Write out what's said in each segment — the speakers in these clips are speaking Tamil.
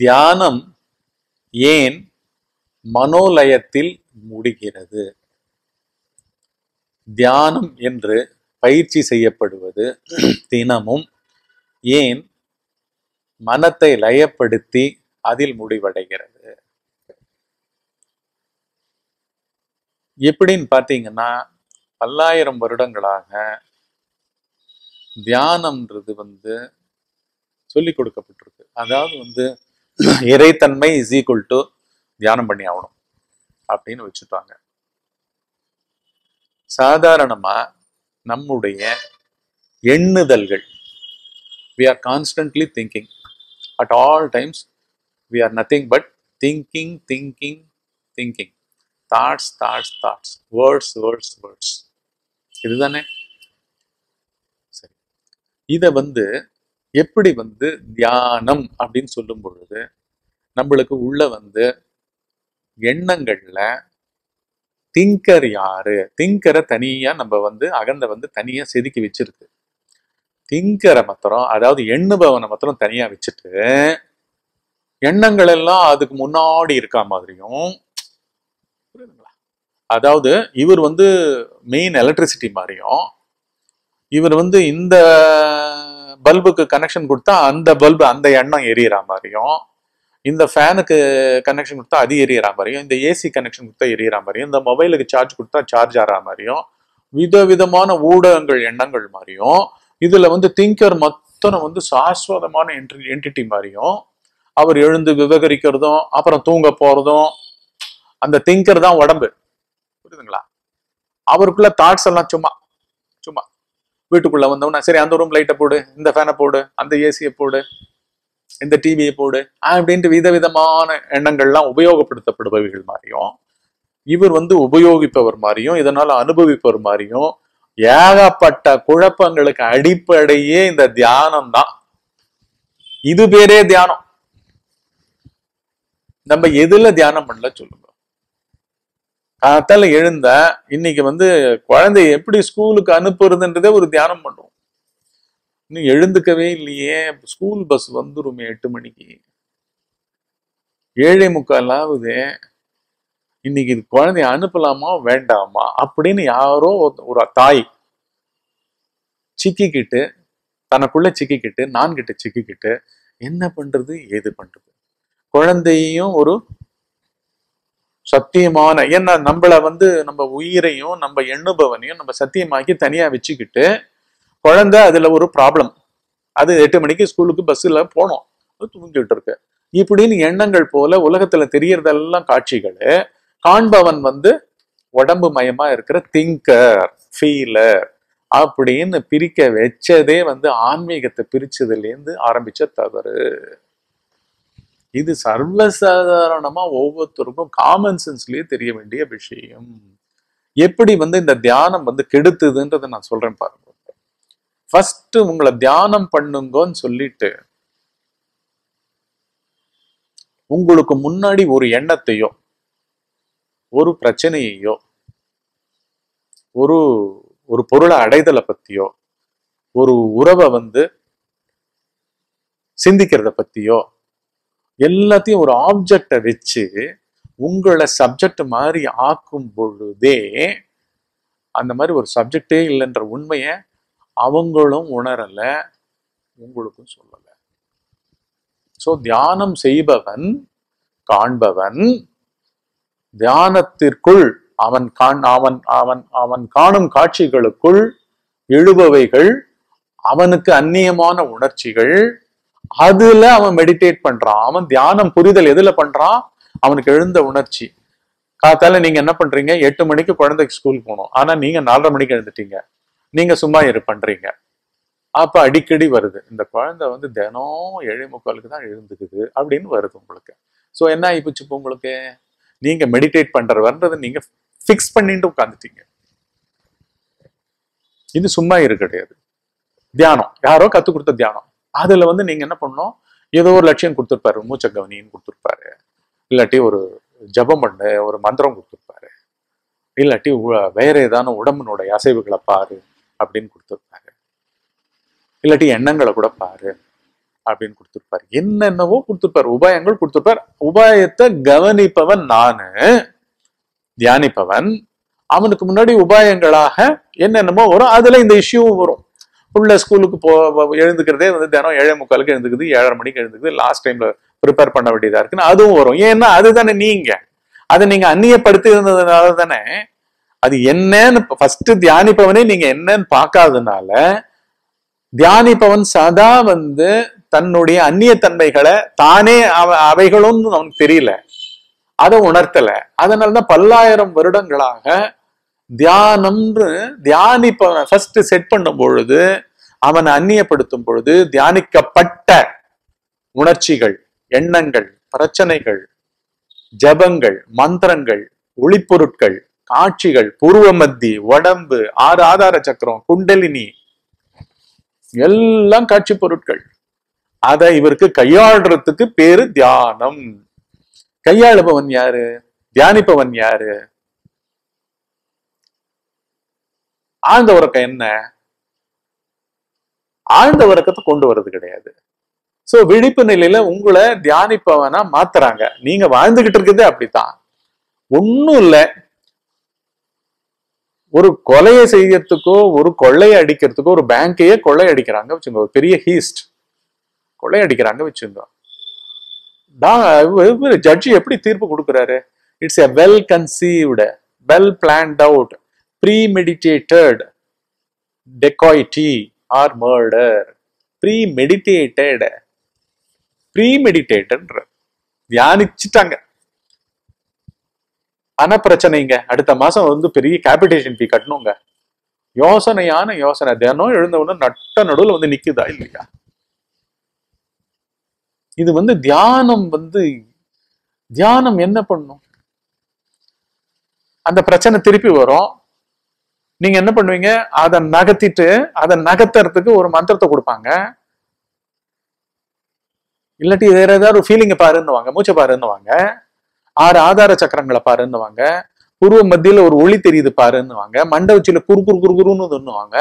தியானம் ஏன் மனோலயத்தில் முடிகிறது? தியானம் என்று பயிற்சி செய்யப்படுவது தினமும் ஏன் மனத்தை லயப்படுத்தி அதில் முடிவடைகிறது? எப்படின்னு பார்த்தீங்கன்னா பல்லாயிரம் வருடங்களாக தியானம்ன்றது வந்து சொல்லி கொடுக்கப்பட்டிருக்கு. அதாவது வந்து இறைத்தன்மை இஸ் ஈக்குவல் டு தியானம் பண்ணி ஆகணும் அப்படின்னு வச்சுட்டாங்க சாதாரணமா நம்முடைய எண்ணுதல்கள் we are constantly thinking at all times we are nothing but thinking thinking thinking thoughts thoughts thoughts words words words இதுதானே சரி இதை வந்து எப்படி வந்து தியானம் அப்படின்னு சொல்லும் பொழுது நம்மளுக்கு உள்ள வந்து எண்ணங்கள்ல திங்கர் யாரு? திங்கரை தனியா நம்ம வந்து அகந்த வந்து தனியா செதுக்கி வச்சிருக்கு. திங்கரை மாத்திரம் அதாவது எண்ணுபவனை மாத்திரம் தனியா வச்சுட்டு எண்ணங்கள் எல்லாம் அதுக்கு முன்னாடி இருக்கா மாதிரியும் அதாவது இவர் வந்து மெயின் எலக்ட்ரிசிட்டி மாதிரியும் இவர் வந்து இந்த பல்புக்கு கனெக்ஷன் கொடுத்தா அந்த பல்பு அந்த எண்ணம் எரியற மாதிரியும் இந்த ஃபேனுக்கு கனெக்ஷன் கொடுத்தா அது எரியற மாதிரியும் இந்த ஏசி கனெக்ஷன் கொடுத்தா எரியற மாதிரியும் இந்த மொபைலுக்கு சார்ஜ் கொடுத்தா சார்ஜ் ஆகிற மாதிரியும் விதவிதமான ஊடகங்கள் எண்ணங்கள் மாதிரியும் இதுல வந்து திங்கர் மொத்தம் வந்து சாஸ்வதமான என்டிட்டி மாதிரியும் அவர் எழுந்து விவகரிக்கிறதும் அப்புறம் தூங்க போறதும் அந்த திங்கர் தான் உடம்பு. புரியுதுங்களா? அவருக்குள்ள தாட்ஸ் எல்லாம் சும்மா சும்மா. வீட்டுக்குள்ள வந்தோம்னா சரி அந்த ரூம் லைட்டை போடு இந்த ஃபேனை போடு அந்த ஏசியை போடு இந்த டிவியை போடு அப்படின்ட்டு விதவிதமான எண்ணங்கள்லாம் உபயோகப்படுத்தப்படுபவைகள் மாதிரியும் இவர் வந்து உபயோகிப்பவர் மாதிரியும் இதனால அனுபவிப்பவர் மாதிரியும் ஏகப்பட்ட குழப்பங்களுக்கு அடிப்படையே இந்த தியானம் தான். இது பேரே தியானம். நம்ம எதுல தியானம் பண்ணல சொல்லுங்க. காத்தால எழுந்த இன்னைக்கு வந்து குழந்தைய எப்படி ஸ்கூலுக்கு அனுப்புறதுன்றதே ஒரு தியானம் பண்ணுவோம். இன்னும் எழுந்துக்கவே இல்லையே. ஸ்கூல் பஸ் வந்துருமே எட்டு மணிக்கு. ஏழை முக்கால் ஆகுது இன்னைக்கு இது குழந்தைய அனுப்பலாமா வேண்டாமா அப்படின்னு யாரோ ஒரு- ஒரு தாய் சிக்கிக்கிட்டு தனக்குள்ள சிக்கிக்கிட்டு நான்கிட்ட சிக்கிக்கிட்டு என்ன பண்றது ஏது பண்றது? குழந்தையும் ஒரு சத்தியமான ஏன்னா நம்மள வந்து நம்ம உயிரையும் நம்ம எண்ணுபவனையும் நம்ம சத்தியமாக்கி தனியா வச்சுக்கிட்டு குழந்தை அதுல ஒரு ப்ராப்ளம் அது எட்டு மணிக்கு ஸ்கூலுக்கு பஸ்ஸில் போனோம். அது தூங்கிட்டு இருக்கு. இப்படின்னு எண்ணங்கள் போல உலகத்துல தெரியறதெல்லாம் காட்சிகள் காண்பவன் வந்து உடம்பு மயமா இருக்கிற திங்கர் ஃபீலர் அப்படின்னு பிரிக்க வச்சதே வந்து ஆன்மீகத்தை பிரிச்சதுலேருந்து ஆரம்பிச்ச தவறு. இது சர்வசாதாரணமா ஒவ்வொருத்தருக்கும் காமன் சென்ஸ்லயே தெரிய வேண்டிய விஷயம். எப்படி வந்து இந்த தியானம் வந்து கெடுத்துதுன்றதை நான் சொல்றேன் பாருங்க. ஃபர்ஸ்ட் உங்களை தியானம் பண்ணுங்கன்னு சொல்லிட்டு உங்களுக்கு முன்னாடி ஒரு எண்ணத்தையோ ஒரு பிரச்சனையையோ ஒரு ஒரு பொருளை அடைதலை பத்தியோ ஒரு உறவை வந்து சிந்திக்கிறத பத்தியோ எல்லாத்தையும் ஒரு ஆப்ஜெக்டை வச்சு உங்களை சப்ஜெக்ட் மாதிரி ஆக்கும் பொழுதே அந்த மாதிரி ஒரு சப்ஜெக்டே இல்லைன்ற உண்மையை அவங்களும் உணரல உங்களுக்கும் சொல்லலை. சோ தியானம் செய்பவன் காண்பவன் தியானத்திற்குள் அவன் காண் அவன் அவன் அவன் காணும் காட்சிகளுக்குள் எழுபவைகள் அவனுக்கு அந்நியமான உணர்ச்சிகள் அதுல அவன் மெடிடேட் பண்றான். அவன் தியானம் புரிதல் எதுல பண்றான்? அவனுக்கு எழுந்த உணர்ச்சி. காத்தால நீங்க என்ன பண்றீங்க? எட்டு மணிக்கு குழந்தைக்கு ஸ்கூல் போகணும். ஆனா நீங்க நாலரை மணிக்கு எழுந்துட்டீங்க. நீங்க சும்மா இரு பண்றீங்க. அப்ப அடிக்கடி வருது. இந்த குழந்தை வந்து தினம் ஏழை முக்காலுக்கு தான் எழுந்துக்குது அப்படின்னு வருது உங்களுக்கு. சோ என்ன ஆயிப்போச்சு இப்போ உங்களுக்கு? நீங்க மெடிடேட் பண்றவர்ன்றதை நீங்க ஃபிக்ஸ் பண்ணிட்டு உட்காந்துட்டீங்க இது சும்மா இரு கிடையாது. தியானம். யாரோ கத்து கொடுத்த தியானம். அதுல வந்து நீங்க என்ன பண்ணணும்? ஏதோ ஒரு லட்சியம் கொடுத்துருப்பாரு மூச்ச கவனின்னு கொடுத்துருப்பாரு. இல்லாட்டி ஒரு ஜபம் பண்ணு ஒரு மந்திரம் கொடுத்துருப்பாரு. இல்லாட்டி வேற ஏதான உடம்பினுடைய அசைவுகளை பாரு அப்படின்னு கொடுத்துருப்பாரு. இல்லாட்டி எண்ணங்களை கூட பாரு அப்படின்னு கொடுத்துருப்பாரு. என்னென்னவோ கொடுத்துருப்பாரு. உபாயங்கள் கொடுத்துருப்பார். உபாயத்தை கவனிப்பவன் நானு தியானிப்பவன். அவனுக்கு முன்னாடி உபாயங்களாக என்னென்னமோ வரும். அதுல இந்த இஷ்யூவும் வரும். உள்ள ஸ்கூலுக்கு போ எழுந்துக்கிறதே வந்து தினம் ஏழை முக்காலுக்கு எழுந்துக்குது ஏழரை மணிக்கு எழுந்துக்குது. லாஸ்ட் டைம்ல ப்ரிப்பேர் பண்ண வேண்டியதா இருக்குன்னு அதுவும் வரும். ஏன்னா அதுதானே நீங்க. அதை நீங்க அந்நியப்படுத்தி இருந்ததுனால தானே அது என்னன்னு ஃபர்ஸ்ட் தியானிப்பவனே நீங்க என்னன்னு பார்க்காதனால தியானிப்பவன் சதா வந்து தன்னுடைய அந்நியத்தன்மைகளை தானே அவ அவைகளும் அவனுக்கு தெரியல. அதை உணர்த்தல. அதனாலதான் பல்லாயிரம் வருடங்களாக தியானம்னு தியானிப்பவன் ஃபர்ஸ்ட் செட் பண்ணும் பொழுது அவனை அந்நியப்படுத்தும் பொழுது தியானிக்கப்பட்ட உணர்ச்சிகள் எண்ணங்கள் பிரச்சனைகள் ஜபங்கள் மந்திரங்கள் ஒளிப்பொருட்கள் காட்சிகள் பூர்வ மத்தி உடம்பு ஆறு ஆதார சக்கரம் குண்டலினி எல்லாம் காட்சி பொருட்கள். அதை இவருக்கு கையாளுறதுக்கு பேரு தியானம். கையாளுபவன் யாரு? தியானிப்பவன் யாரு? ஆழ்ந்த உறக்கம் என்ன? ஆழ்ந்த உறக்கத்தை கொண்டு வர்றது கிடையாது. ஸோ விழிப்பு நிலையில உங்களை தியானிப்பவனா மாத்துறாங்க. நீங்க வாழ்ந்துகிட்டு இருக்கிறதே அப்படித்தான். ஒன்றும் இல்லை. ஒரு கொலையை செய்யறதுக்கோ ஒரு கொள்ளையை அடிக்கிறதுக்கோ ஒரு பேங்கையே கொள்ளை அடிக்கிறாங்க வச்சுங்க ஒரு பெரிய ஹீஸ்ட். கொள்ளை அடிக்கிறாங்க வச்சுங்க ஜட்ஜி எப்படி தீர்ப்பு கொடுக்குறாரு? It's a well conceived well planned out pre meditated dacoity or murder pre meditate தியானிச்சுட்டாங்க. ஆனா பிரச்சனைங்க. அடுத்த மாசம் வந்து பெரிய கேபிடேஷன் ஃபீ கட்டணுங்க. யோசனையான யோசனை. தினம் எழுந்தவொன்னு நட்ட நடுவில் வந்து நிக்குதா இல்லையா? இது வந்து தியானம் வந்து தியானம் என்ன பண்ணும்? அந்த பிரச்சனை திருப்பி வரும். நீங்க என்ன பண்ணுவீங்க? அதை நகர்த்திட்டு அதை நகர்த்துறதுக்கு ஒரு மந்திரத்தை கொடுப்பாங்க. இல்லாட்டி வேற ஏதாவது ஒரு ஃபீலிங்க பாருன்னுவாங்க. மூச்சை பாருன்னுவாங்க. ஆறு ஆதார சக்கரங்களை பாருன்னுவாங்க. பூர்வ மத்தியில ஒரு ஒளி தெரியுது பாருன்னுவாங்க. மண்ட உச்சியில குறு குறு குறு குருன்னு துண்ணுவாங்க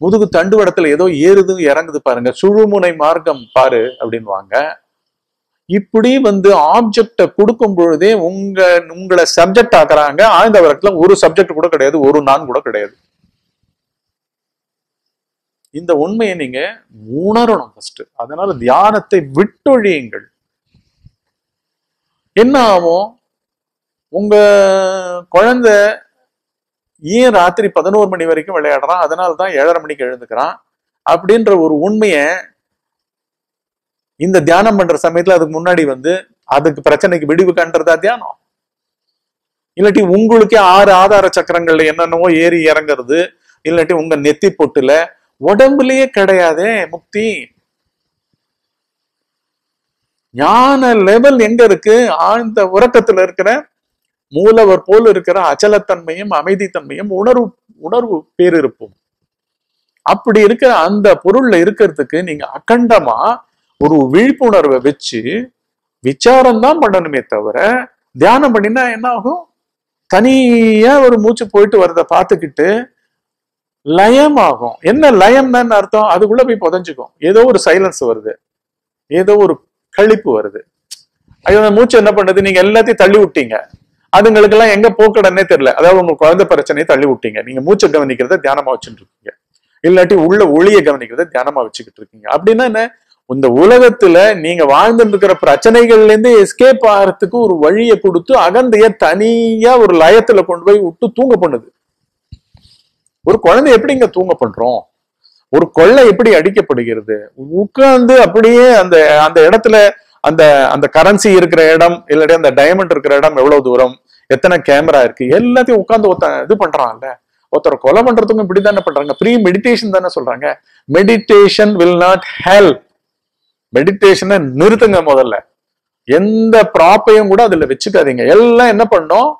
முதுகு தண்டுவடத்துல ஏதோ ஏறுது இறங்குது பாருங்க. சுழுமுனை மார்க்கம் பாரு அப்படின்வாங்க இப்படி வந்து ஆப்ஜெக்ட கொடுக்கும் பொழுதே உங்க உங்களை சப்ஜெக்ட் ஆக்குறாங்க. ஆழ்ந்த வரத்துல ஒரு சப்ஜெக்ட் கூட கிடையாது ஒரு நான் கூட கிடையாது. இந்த உண்மையை நீங்க உணரணும் ஃபர்ஸ்ட் அதனால தியானத்தை விட்டொழியுங்கள். என்ன ஆகும்? உங்க குழந்தை ஏன் ராத்திரி பதினோரு மணி வரைக்கும் விளையாடுறான்? அதனால தான் ஏழரை மணிக்கு எழுந்துக்கிறான். அப்படின்ற ஒரு உண்மையை இந்த தியானம் பண்ற சமயத்துல அதுக்கு முன்னாடி வந்து அதுக்கு பிரச்சனைக்கு விடிவு கண்டுறதா தியானம்? இல்லாட்டி உங்களுக்கே ஆறு ஆதார சக்கரங்கள்ல என்னென்னவோ ஏறி இறங்குறது இல்லாட்டி உங்க நெத்தி பொட்டுல உடம்புலயே கிடையாதே முக்தி. ஞான லெவல் எங்க இருக்கு? ஆழ்ந்த உறக்கத்துல இருக்கிற மூலவர் போல் இருக்கிற அச்சலத்தன்மையும் அமைதித்தன்மையும் உணர்வு உணர்வு பேரிருப்பும். அப்படி இருக்கிற அந்த பொருள்ல இருக்கிறதுக்கு நீங்க அகண்டமா ஒரு விழிப்புணர்வை வச்சு விசாரம் தான் பண்ணணுமே தவிர தியானம் பண்ணினா என்ன ஆகும் தனியா ஒரு மூச்சு போயிட்டு வரத பார்த்துக்கிட்டு லயம் ஆகும் என்ன லயம் தான் அர்த்தம்? அதுக்குள்ள போய் புதஞ்சுக்கும். ஏதோ ஒரு சைலன்ஸ் வருது. ஏதோ ஒரு கழிப்பு வருது. ஐயோ அந்த மூச்சு என்ன பண்ணுது? நீங்க எல்லாத்தையும் தள்ளி விட்டீங்க. அதுங்களுக்கு எல்லாம் எங்க போக்கடன்னே தெரியல. அதாவது உங்க குழந்தை பிரச்சனையை தள்ளி விட்டீங்க. நீங்க மூச்சை கவனிக்கிறத தியானமா வச்சுட்டு இருக்கீங்க. இல்லாட்டி உள்ள ஒளியை கவனிக்கிறத தியானமா வச்சுக்கிட்டு இருக்கீங்க. அப்படின்னா என்ன? இந்த உலகத்துல நீங்க வாழ்ந்துட்டு இருக்கிற பிரச்சனைகள்ல இருந்து எஸ்கேப் ஆகிறதுக்கு ஒரு வழியை கொடுத்து அகந்தைய தனியா ஒரு லயத்துல கொண்டு போய் விட்டு தூங்க பண்ணுது. ஒரு குழந்தை எப்படிங்க தூங்க பண்றோம்? ஒரு கொள்ளை எப்படி அடிக்கப்படுகிறது? உட்கார்ந்து அப்படியே அந்த அந்த இடத்துல அந்த அந்த கரன்சி இருக்கிற இடம் இல்லாட்டி அந்த டைமண்ட் இருக்கிற இடம் எவ்வளவு தூரம்? எத்தனை கேமரா இருக்கு? எல்லாத்தையும் உட்காந்து ஒருத்த இது பண்றான்ல. ஒருத்தர் கொலை பண்றதுக்கும் இப்படி தானே பண்றாங்க. ப்ரீ மெடிடேஷன் தானே சொல்றாங்க. மெடிடேஷன் வில் நாட் ஹெல்ப் மெடிடேஷனை நிறுத்துங்க முதல்ல. எந்த ப்ராப்பையும் கூட அதுல வச்சுக்காதீங்க. எல்லாம் என்ன பண்ணோம்?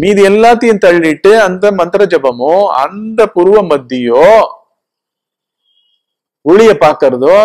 மீதி எல்லாத்தையும் தள்ளிட்டு அந்த மந்திர ஜபமோ அந்த புருவ மத்தியோ ஒளிய பாக்குறதோ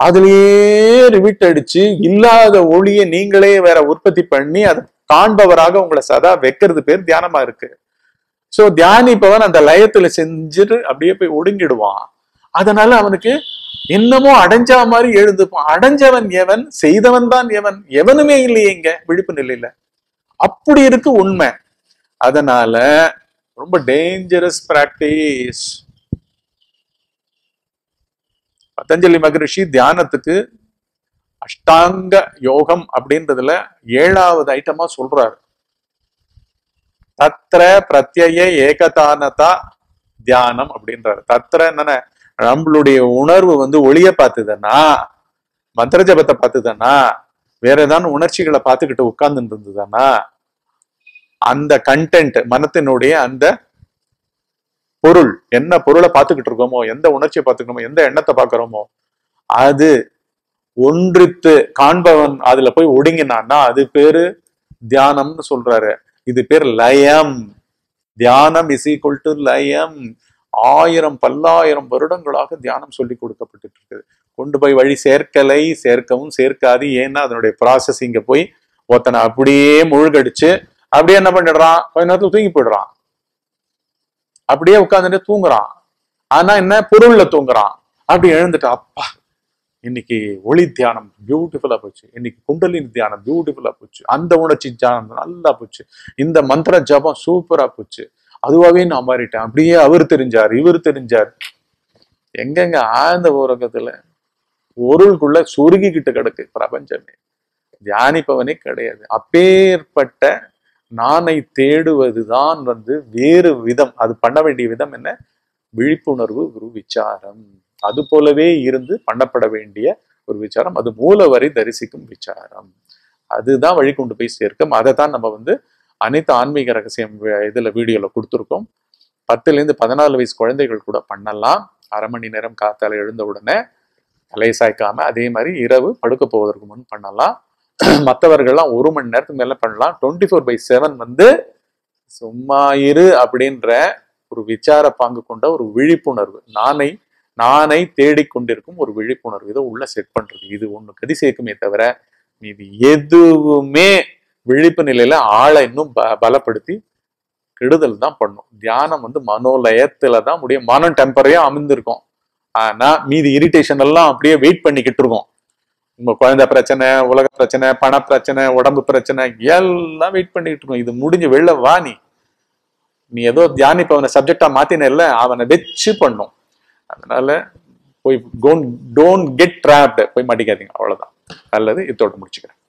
அதுலயே ரிவிட் அடிச்சு இல்லாத ஒளியை நீங்களே வேற உற்பத்தி பண்ணி அதை காண்பவராக உங்களை சதா வைக்கிறது பேர் தியானமா இருக்கு. சோ தியானிப்பவன் அந்த லயத்துல செஞ்சுட்டு அப்படியே போய் ஒடுங்கிடுவான். அதனால அவனுக்கு இன்னமும் அடைஞ்சா மாதிரி எழுந்துப்பான் அடைஞ்சவன் எவன் செய்தவன் தான் எவன் எவனுமே இல்லையே இங்க விழிப்பு நிலையில. அப்படி இருக்கு உண்மை. அதனால ரொம்ப டேஞ்சரஸ் பிராக்டிஸ் பதஞ்சலி மகரிஷி தியானத்துக்கு அஷ்டாங்க யோகம் அப்படின்றதுல ஏழாவது ஐட்டமா சொல்றாரு. தத்திர பிரத்யய ஏகதானதா தியானம் அப்படின்றாரு. தத்திர என்னன்னா நம்மளுடைய உணர்வு வந்து ஒளிய பார்த்துதுன்னா மந்திர ஜபத்தை பார்த்துதானா வேற ஏதாவது உணர்ச்சிகளை பார்த்துக்கிட்டு உட்கார்ந்து இருந்ததுதானா அந்த கண்டென்ட் மனத்தினுடைய அந்த பொருள் என்ன பொருளை பார்த்துக்கிட்டு இருக்கோமோ எந்த உணர்ச்சியை பார்த்துக்கணுமோ எந்த எண்ணத்தை பார்க்கிறோமோ அது ஒன்றித்து காண்பவன் அதுல போய் ஒடுங்கினான்னா அது பேரு தியானம்னு சொல்றாரு. இது பேர் லயம். தியானம் இஸ் ஈக்குவல் டு லயம். ஆயிரம் பல்லாயிரம் வருடங்களாக தியானம் சொல்லி கொடுக்கப்பட்டு இருக்குது கொண்டு போய் வழி சேர்க்கலை சேர்க்கவும் சேர்க்காது. ஏன்னா அதனுடைய ப்ராசஸ் இங்க போய் ஒருத்தனை அப்படியே முழுகடிச்சு அப்படியே என்ன பண்ணிடுறான்? கொஞ்ச நேரத்துக்கு தூங்கி போயிடுறான். அப்படியே உட்காந்துட்டு தூங்குறான். ஆனா என்ன? பொருள்ல தூங்குறான். அப்படி எழுந்துட்டு அப்பா இன்னைக்கு ஒளி தியானம் பியூட்டிஃபுல்லா போச்சு. இன்னைக்கு குண்டலின் தியானம் பியூட்டிஃபுல்லா போச்சு. அந்த உணர்ச்சி தியானம் நல்லா போச்சு. இந்த மந்திர ஜபம் சூப்பரா போச்சு. அதுவாகவே நான் மாறிட்டேன். அப்படியே அவர் தெரிஞ்சார் இவர் தெரிஞ்சார். எங்கெங்க ஆழ்ந்த உறக்கத்துல பொருளுக்குள்ள சுருகிக்கிட்டு கிடக்கு பிரபஞ்சமே. தியானிப்பவனே கிடையாது. அப்பேற்பட்ட நானை தேடுவதுதான் வந்து வேறு விதம். அது பண்ண வேண்டிய விதம் என்ன? விழிப்புணர்வு ஒரு விசாரம். அது போலவே இருந்து பண்ணப்பட வேண்டிய ஒரு விசாரம். அது மூலவரை தரிசிக்கும் விசாரம். அதுதான் வழி கொண்டு போய் சேர்க்கும். அதை தான் நம்ம வந்து அனைத்து ஆன்மீக ரகசியம் இதில் வீடியோவில் கொடுத்துருக்கோம். பத்துலேருந்து பதினாலு வயசு குழந்தைகள் கூட பண்ணலாம். அரை மணி நேரம் காத்தால எழுந்த உடனே தலை சாய்க்காம அதே மாதிரி இரவு படுக்க போவதற்கு முன் பண்ணலாம். மற்றவர்கள்லாம் ஒரு மணி நேரத்துக்கு மேலே பண்ணலாம். டுவெண்ட்டி ஃபோர் பை செவன் வந்து சும்மா இரு அப்படின்ற ஒரு விசார பாங்கு கொண்ட ஒரு விழிப்புணர்வு. நானை நானை தேடிக்கொண்டிருக்கும் ஒரு விழிப்புணர்வு. இதை உள்ள செட் பண்றது. இது ஒன்று கதி சேர்க்குமே தவிர இது எதுவுமே விழிப்பு நிலையில ஆளை இன்னும் ப- பலப்படுத்தி கெடுதல் தான் பண்ணும். தியானம் வந்து மனோலயத்துல தான் முடியும் மனம் டெம்பரரியா அமைந்திருக்கும். ஆனா மீதி இரிட்டேஷன் எல்லாம் அப்படியே வெயிட் பண்ணிக்கிட்டு இருக்கோம். உங்க குழந்தை பிரச்சனை உலக பிரச்சனை பண பிரச்சனை உடம்பு பிரச்சனை எல்லாம் வெயிட் பண்ணிக்கிட்டு இருக்கோம். இது முடிஞ்சு வெளில வா நீ. நீ ஏதோ தியானிப்பவனை சப்ஜெக்டா மாத்தின அவனை வச்சு பண்ணும். அதனால போய் டோன்ட் கெட் ட்ராப்டு போய் மாட்டிக்காதீங்க அவ்வளவுதான். நல்லது. இதோட முடிச்சுக்கிறேன்.